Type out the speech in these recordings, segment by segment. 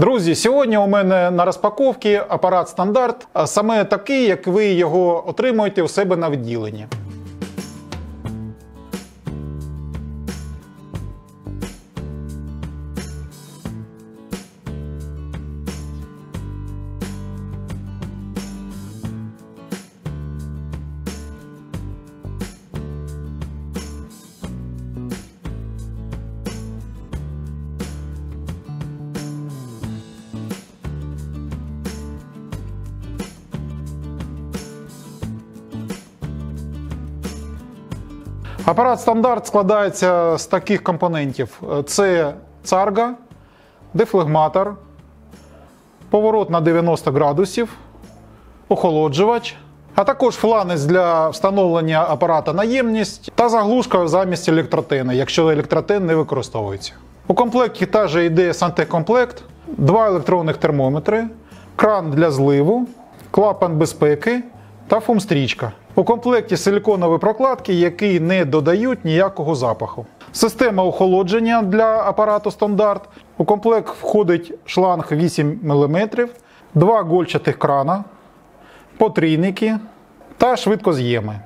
Друзі, сьогодні у мене на розпаковці апарат стандарт, саме такий, як ви його отримуєте у себе на відділенні. Апарат стандарт складається з таких компонентів: це царга, дефлегматор, поворот на 90 градусів, охолоджувач, а також фланець для встановлення апарата на ємність та заглушка замість електротени, якщо електротен не використовується. У комплекті теж йде сантехкомплект, два електронних термометри, кран для зливу, клапан безпеки та фумстрічка. У комплекті силіконові прокладки, які не додають ніякого запаху. Система охолодження для апарату стандарт. У комплект входить шланг 8 мм, два гольчатих крана, потрійники та швидкоз'єми.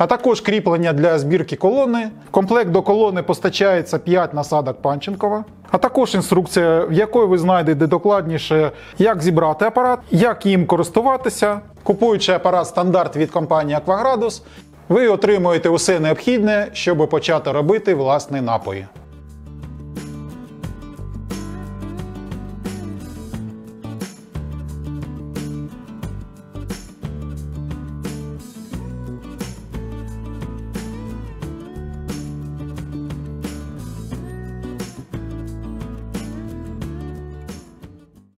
А також кріплення для збірки колони. В комплект до колони постачається 5 насадок Панченкова, а також інструкція, в якої ви знайдете докладніше, як зібрати апарат, як їм користуватися. Купуючи апарат стандарт від компанії Акваградус, ви отримуєте усе необхідне, щоб почати робити власні напої.